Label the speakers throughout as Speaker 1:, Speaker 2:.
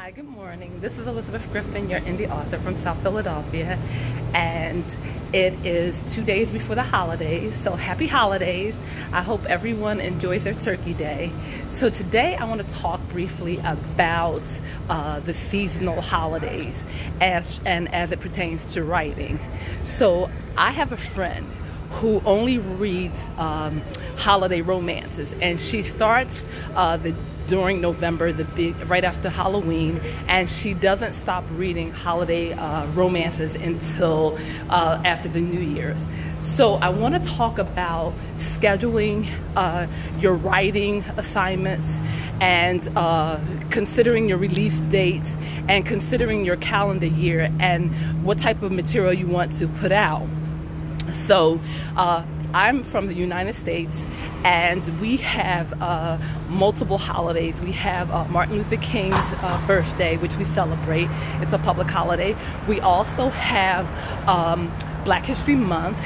Speaker 1: Hi, good morning. This is Elizabeth Griffin, your indie author from South Philadelphia, and it is two days before the holidays, so happy holidays. I hope everyone enjoys their turkey day. So, today I want to talk briefly about uh, the seasonal holidays as, and as it pertains to writing. So, I have a friend who only reads um, holiday romances, and she starts uh, the during November, the big right after Halloween, and she doesn't stop reading holiday uh, romances until uh, after the New Year's. So I want to talk about scheduling uh, your writing assignments and uh, considering your release dates and considering your calendar year and what type of material you want to put out. So uh, I'm from the United States, and we have uh, multiple holidays. We have uh, Martin Luther King's uh, birthday, which we celebrate. It's a public holiday. We also have um, Black History Month.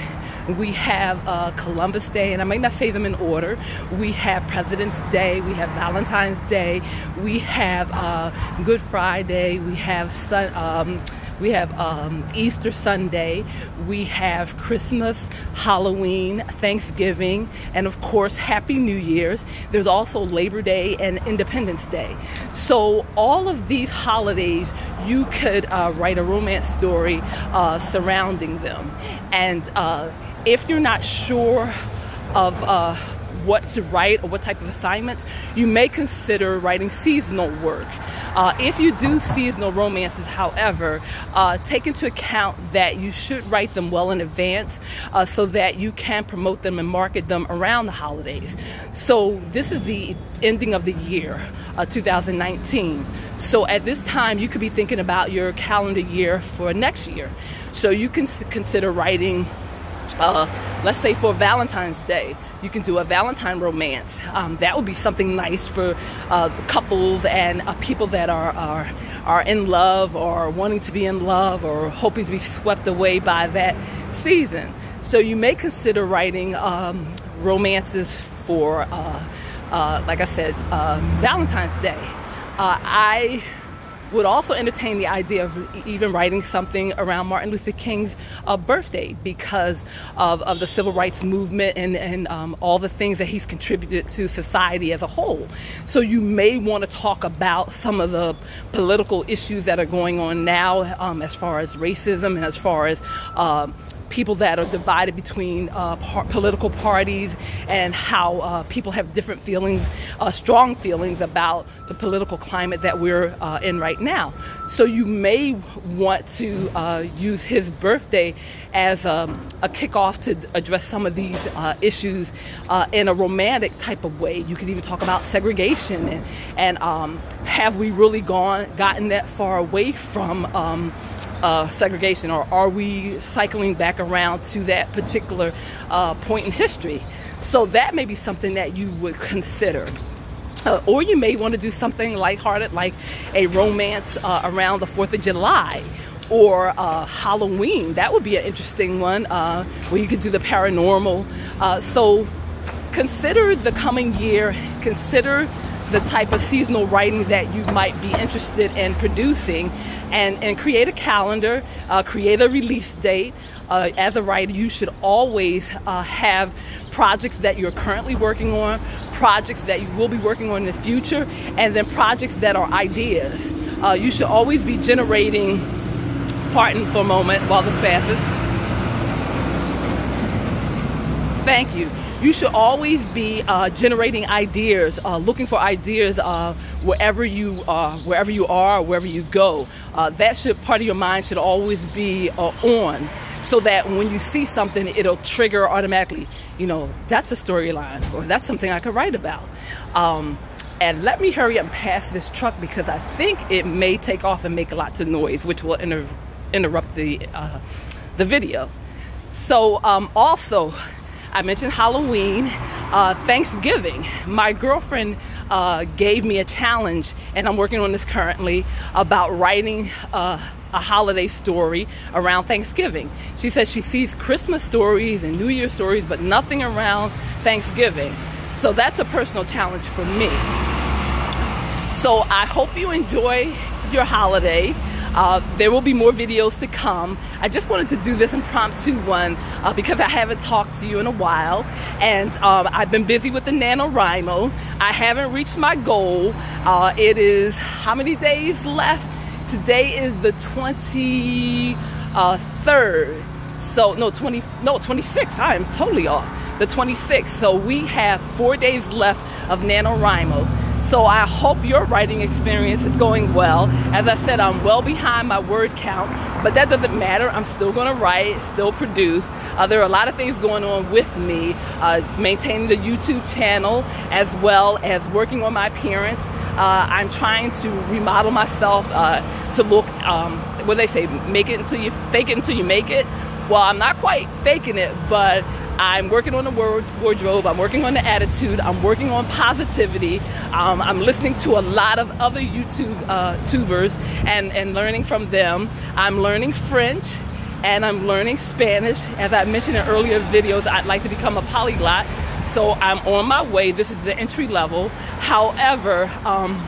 Speaker 1: We have uh, Columbus Day, and I might not say them in order. We have President's Day. We have Valentine's Day. We have uh, Good Friday. We have Sun. Um, we have um, Easter Sunday, we have Christmas, Halloween, Thanksgiving, and of course, Happy New Year's. There's also Labor Day and Independence Day. So, all of these holidays, you could uh, write a romance story uh, surrounding them. And uh, if you're not sure of uh, what to write or what type of assignments, you may consider writing seasonal work. Uh, if you do seasonal romances, however, uh, take into account that you should write them well in advance uh, so that you can promote them and market them around the holidays. So, this is the ending of the year, uh, 2019. So, at this time, you could be thinking about your calendar year for next year. So, you can consider writing uh, let's say for Valentine's Day, you can do a Valentine romance. Um, that would be something nice for uh, couples and uh, people that are, are are in love or wanting to be in love or hoping to be swept away by that season. So you may consider writing um, romances for, uh, uh, like I said, uh, Valentine's Day. I would also entertain the idea of even writing something around Martin Luther King's uh, birthday because of, of the civil rights movement and, and um, all the things that he's contributed to society as a whole. So you may want to talk about some of the political issues that are going on now um, as far as racism and as far as um, people that are divided between uh, par- political parties and how uh, people have different feelings, uh, strong feelings about the political climate that we're uh, in right now. So you may want to uh, use his birthday as um, a kickoff to address some of these uh, issues in a romantic type of way. You could even talk about segregation and, and um, have we really gone gotten that far away from um, uh, segregation, or are we cycling back around to that particular uh, point in history? So that may be something that you would consider. Uh, or you may want to do something lighthearted like a romance uh, around the 4th of July or uh, Halloween. That would be an interesting one uh, where you could do the paranormal. Uh, so consider the coming year, consider the type of seasonal writing that you might be interested in producing and, and create a calendar, uh, create a release date. Uh, as a writer, you should always uh, have projects that you're currently working on, projects that you will be working on in the future, and then projects that are ideas. Uh, you should always be generating, pardon for a moment while this passes. Thank you you should always be uh, generating ideas, uh, looking for ideas uh, wherever you uh, wherever you are, wherever you go. Uh, that should part of your mind should always be uh, on, so that when you see something, it'll trigger automatically. You know, that's a storyline, or that's something I could write about. Um, and let me hurry up and pass this truck because I think it may take off and make lots of noise, which will inter interrupt the the video. So um, also I mentioned Halloween, uh, Thanksgiving. My girlfriend uh, gave me a challenge, and I'm working on this currently, about writing uh, a holiday story around Thanksgiving. She says she sees Christmas stories and New Year stories, but nothing around Thanksgiving. So that's a personal challenge for me. So I hope you enjoy your holiday. Uh, there will be more videos to come. I just wanted to do this impromptu one uh, because I haven't talked to you in a while. And um, I've been busy with the NaNoWriMo. I haven't reached my goal. Uh, it is how many days left? Today is the 23rd. So, no, 20, no, 26. I am totally off. The 26th. So we have four days left of NaNoWriMo. So I hope your writing experience is going well. As I said, I'm well behind my word count, but that doesn't matter. I'm still going to write, still produce. Uh, there are a lot of things going on with me, uh, maintaining the YouTube channel as well as working on my appearance. Uh, I'm trying to remodel myself uh, to look, um, what they say, make it until you fake it until you make it. Well, I'm not quite faking it, but I'm working on the wardrobe. I'm working on the attitude. I'm working on positivity. Um, I'm listening to a lot of other YouTube uh, tubers and, and learning from them. I'm learning French and I'm learning Spanish. As I mentioned in earlier videos, I'd like to become a polyglot. So I'm on my way. This is the entry level. However, um,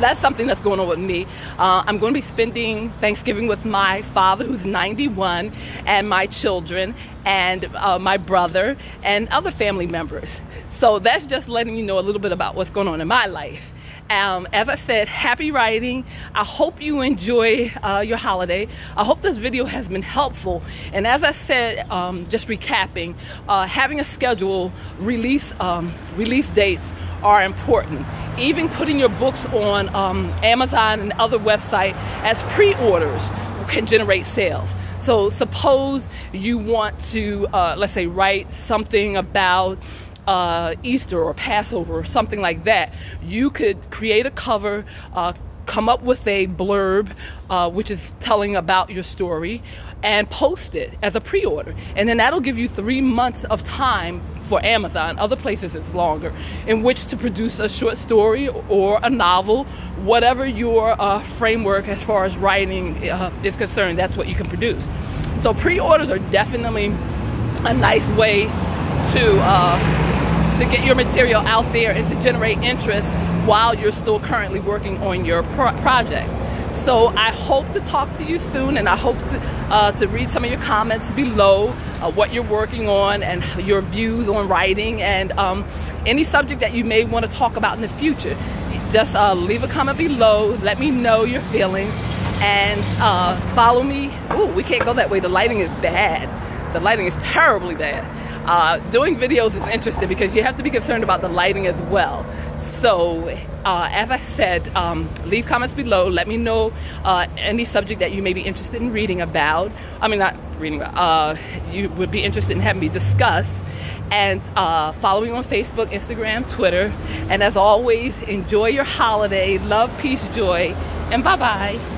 Speaker 1: that's something that's going on with me. Uh, I'm going to be spending Thanksgiving with my father, who's 91, and my children, and uh, my brother, and other family members. So that's just letting you know a little bit about what's going on in my life. Um, as I said, happy writing. I hope you enjoy uh, your holiday. I hope this video has been helpful. And as I said, um, just recapping, uh, having a schedule, release um, release dates are important. Even putting your books on um, Amazon and other websites as pre-orders can generate sales. So suppose you want to, uh, let's say, write something about uh, Easter or Passover or something like that, you could create a cover, uh, come up with a blurb, uh, which is telling about your story, and post it as a pre order. And then that'll give you three months of time for Amazon, other places it's longer, in which to produce a short story or a novel, whatever your uh, framework as far as writing uh, is concerned, that's what you can produce. So pre orders are definitely a nice way to uh, to get your material out there and to generate interest while you're still currently working on your pro project. So I hope to talk to you soon, and I hope to uh, to read some of your comments below, uh, what you're working on, and your views on writing, and um, any subject that you may want to talk about in the future. Just uh, leave a comment below. Let me know your feelings, and uh, follow me. Oh, we can't go that way. The lighting is bad. The lighting is terribly bad. Uh, doing videos is interesting because you have to be concerned about the lighting as well. So, uh, as I said, um, leave comments below. Let me know uh, any subject that you may be interested in reading about. I mean, not reading about, uh, you would be interested in having me discuss. And uh, follow me on Facebook, Instagram, Twitter. And as always, enjoy your holiday. Love, peace, joy. And bye bye.